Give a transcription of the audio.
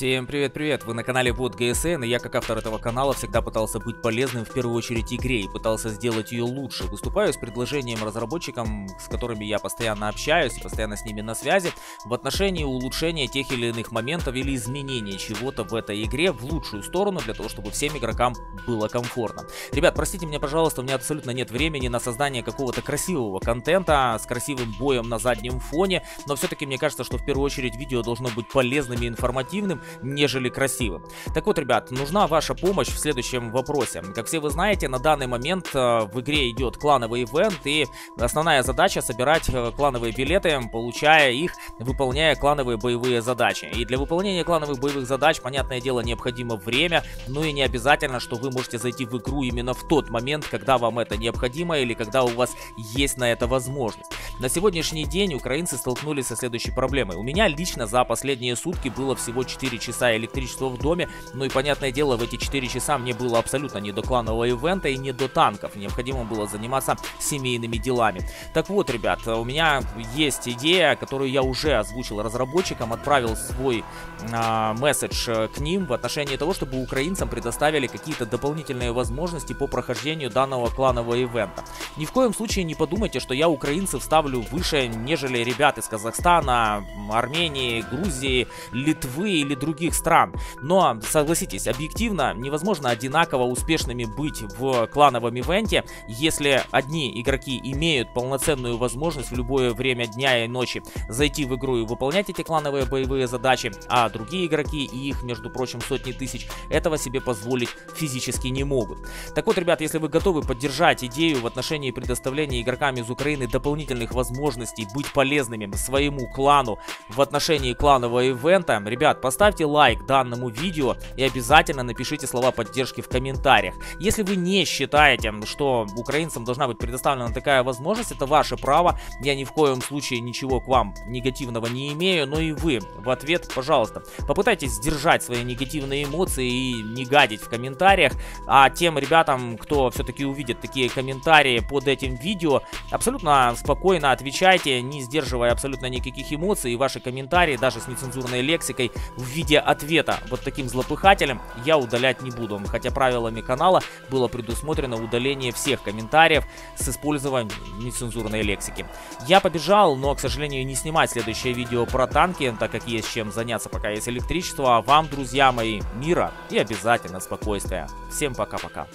Всем привет-привет, вы на канале Вот ГСН, и я как автор этого канала всегда пытался быть полезным в первую очередь игре и пытался сделать ее лучше. Выступаю с предложением разработчикам, с которыми я постоянно общаюсь постоянно с ними на связи, в отношении улучшения тех или иных моментов или изменения чего-то в этой игре в лучшую сторону, для того, чтобы всем игрокам было комфортно. Ребят, простите меня, пожалуйста, у меня абсолютно нет времени на создание какого-то красивого контента с красивым боем на заднем фоне, но все-таки мне кажется, что в первую очередь видео должно быть полезным и информативным, нежели красивым. Так вот, ребят, нужна ваша помощь в следующем вопросе. Как все вы знаете, на данный момент э, в игре идет клановый ивент, и основная задача собирать э, клановые билеты, получая их, выполняя клановые боевые задачи. И для выполнения клановых боевых задач, понятное дело, необходимо время, но и не обязательно, что вы можете зайти в игру именно в тот момент, когда вам это необходимо или когда у вас есть на это возможность. На сегодняшний день украинцы столкнулись со следующей проблемой. У меня лично за последние сутки было всего 4 часа электричества в доме, ну и понятное дело, в эти 4 часа мне было абсолютно не до кланового ивента и не до танков. Необходимо было заниматься семейными делами. Так вот, ребят, у меня есть идея, которую я уже озвучил разработчикам, отправил свой а, месседж э, к ним в отношении того, чтобы украинцам предоставили какие-то дополнительные возможности по прохождению данного кланового ивента. Ни в коем случае не подумайте, что я украинцев ставлю выше, нежели ребят из Казахстана, Армении, Грузии, Литвы или других стран. Но, согласитесь, объективно невозможно одинаково успешными быть в клановом ивенте, если одни игроки имеют полноценную возможность в любое время дня и ночи зайти в игру и выполнять эти клановые боевые задачи, а другие игроки, и их, между прочим, сотни тысяч, этого себе позволить физически не могут. Так вот, ребят, если вы готовы поддержать идею в отношении предоставления игрокам из Украины дополнительных возможностей быть полезными своему клану. В отношении кланового ивента, ребят, поставьте лайк данному видео и обязательно напишите слова поддержки в комментариях. Если вы не считаете, что украинцам должна быть предоставлена такая возможность, это ваше право, я ни в коем случае ничего к вам негативного не имею, но и вы в ответ, пожалуйста, попытайтесь сдержать свои негативные эмоции и не гадить в комментариях, а тем ребятам, кто все-таки увидит такие комментарии под этим видео, абсолютно спокойно отвечайте, не сдерживая абсолютно никаких эмоций, и ваши комментарии, даже с нецензурной лексикой, в виде ответа вот таким злопыхателем я удалять не буду. Хотя правилами канала было предусмотрено удаление всех комментариев с использованием нецензурной лексики. Я побежал, но, к сожалению, не снимать следующее видео про танки, так как есть чем заняться, пока есть электричество. А вам, друзья мои, мира и обязательно спокойствия. Всем пока-пока.